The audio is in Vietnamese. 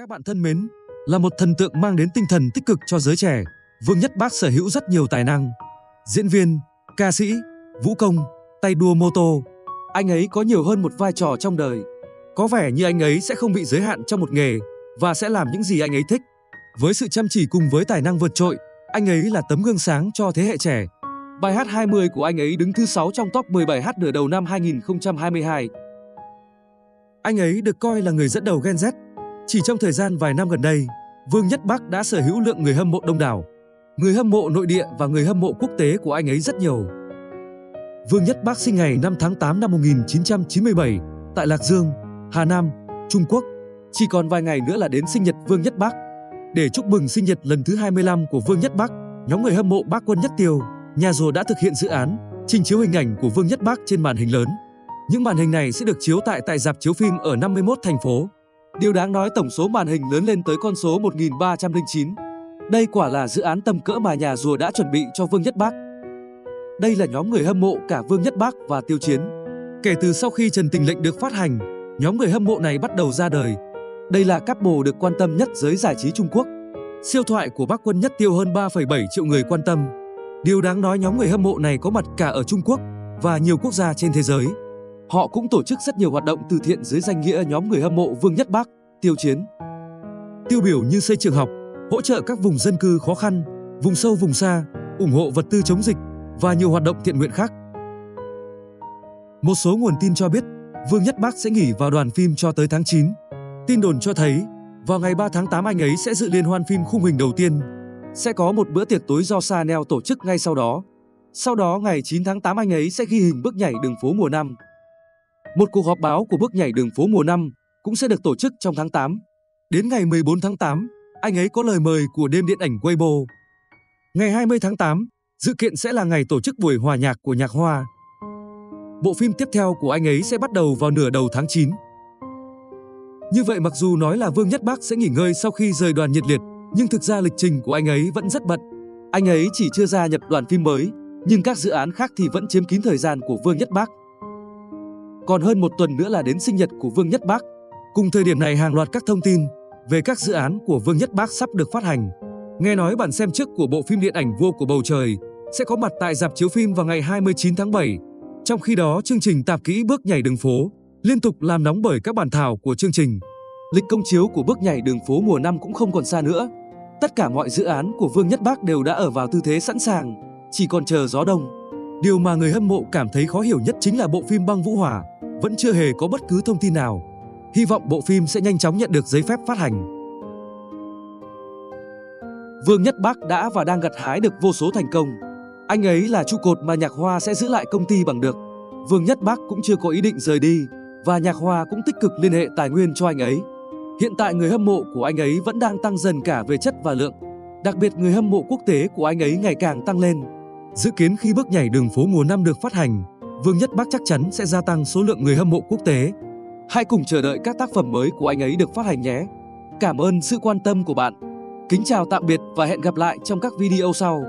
Các bạn thân mến, là một thần tượng mang đến tinh thần tích cực cho giới trẻ, Vương Nhất Bác sở hữu rất nhiều tài năng. Diễn viên, ca sĩ, vũ công, tay đua mô tô. Anh ấy có nhiều hơn một vai trò trong đời. Có vẻ như anh ấy sẽ không bị giới hạn trong một nghề và sẽ làm những gì anh ấy thích. Với sự chăm chỉ cùng với tài năng vượt trội, anh ấy là tấm gương sáng cho thế hệ trẻ. Bài hát 20 của anh ấy đứng thứ 6 trong top 17 hát nửa đầu năm 2022. Anh ấy được coi là người dẫn đầu Gen Z. Chỉ trong thời gian vài năm gần đây, Vương Nhất Bắc đã sở hữu lượng người hâm mộ đông đảo. Người hâm mộ nội địa và người hâm mộ quốc tế của anh ấy rất nhiều. Vương Nhất Bắc sinh ngày 5 tháng 8 năm 1997 tại Lạc Dương, Hà Nam, Trung Quốc. Chỉ còn vài ngày nữa là đến sinh nhật Vương Nhất Bắc. Để chúc mừng sinh nhật lần thứ 25 của Vương Nhất Bắc, nhóm người hâm mộ Bác Quân Nhất Tiêu, nhà rùa đã thực hiện dự án trình chiếu hình ảnh của Vương Nhất Bắc trên màn hình lớn. Những màn hình này sẽ được chiếu tại tại dạp chiếu phim ở 51 thành phố. Điều đáng nói tổng số màn hình lớn lên tới con số 1309. Đây quả là dự án tầm cỡ mà nhà rùa đã chuẩn bị cho Vương Nhất Bác Đây là nhóm người hâm mộ cả Vương Nhất Bác và Tiêu Chiến. Kể từ sau khi Trần Tình Lệnh được phát hành, nhóm người hâm mộ này bắt đầu ra đời. Đây là couple được quan tâm nhất giới giải trí Trung Quốc. Siêu thoại của Bắc Quân Nhất Tiêu hơn 3,7 triệu người quan tâm. Điều đáng nói nhóm người hâm mộ này có mặt cả ở Trung Quốc và nhiều quốc gia trên thế giới. Họ cũng tổ chức rất nhiều hoạt động từ thiện dưới danh nghĩa nhóm người hâm mộ Vương Nhất Bác, Tiêu Chiến. Tiêu biểu như xây trường học, hỗ trợ các vùng dân cư khó khăn, vùng sâu vùng xa, ủng hộ vật tư chống dịch và nhiều hoạt động thiện nguyện khác. Một số nguồn tin cho biết Vương Nhất Bác sẽ nghỉ vào đoàn phim cho tới tháng 9. Tin đồn cho thấy vào ngày 3 tháng 8 anh ấy sẽ dự liên hoan phim khung hình đầu tiên. Sẽ có một bữa tiệc tối do Chanel tổ chức ngay sau đó. Sau đó ngày 9 tháng 8 anh ấy sẽ ghi hình bước nhảy đường phố mùa năm. Một cuộc họp báo của bước nhảy đường phố mùa năm cũng sẽ được tổ chức trong tháng 8. Đến ngày 14 tháng 8, anh ấy có lời mời của đêm điện ảnh Weibo. Ngày 20 tháng 8, dự kiện sẽ là ngày tổ chức buổi hòa nhạc của nhạc hoa. Bộ phim tiếp theo của anh ấy sẽ bắt đầu vào nửa đầu tháng 9. Như vậy mặc dù nói là Vương Nhất Bác sẽ nghỉ ngơi sau khi rời đoàn nhiệt liệt, nhưng thực ra lịch trình của anh ấy vẫn rất bận. Anh ấy chỉ chưa gia nhập đoàn phim mới, nhưng các dự án khác thì vẫn chiếm kín thời gian của Vương Nhất Bác. Còn hơn một tuần nữa là đến sinh nhật của Vương Nhất Bác. Cùng thời điểm này hàng loạt các thông tin về các dự án của Vương Nhất Bác sắp được phát hành. Nghe nói bản xem trước của bộ phim điện ảnh Vua của bầu trời sẽ có mặt tại dạp chiếu phim vào ngày 29 tháng 7. Trong khi đó, chương trình tạp kỹ bước nhảy đường phố liên tục làm nóng bởi các bản thảo của chương trình. Lịch công chiếu của bước nhảy đường phố mùa năm cũng không còn xa nữa. Tất cả mọi dự án của Vương Nhất Bác đều đã ở vào tư thế sẵn sàng, chỉ còn chờ gió đông. Điều mà người hâm mộ cảm thấy khó hiểu nhất chính là bộ phim Băng Vũ Hỏa vẫn chưa hề có bất cứ thông tin nào. Hy vọng bộ phim sẽ nhanh chóng nhận được giấy phép phát hành. Vương Nhất Bác đã và đang gặt hái được vô số thành công. Anh ấy là trụ cột mà Nhạc Hoa sẽ giữ lại công ty bằng được. Vương Nhất Bác cũng chưa có ý định rời đi và Nhạc Hoa cũng tích cực liên hệ tài nguyên cho anh ấy. Hiện tại người hâm mộ của anh ấy vẫn đang tăng dần cả về chất và lượng. Đặc biệt người hâm mộ quốc tế của anh ấy ngày càng tăng lên. Dự kiến khi bước nhảy đường phố mùa năm được phát hành, Vương Nhất Bác chắc chắn sẽ gia tăng số lượng người hâm mộ quốc tế. Hãy cùng chờ đợi các tác phẩm mới của anh ấy được phát hành nhé. Cảm ơn sự quan tâm của bạn. Kính chào tạm biệt và hẹn gặp lại trong các video sau.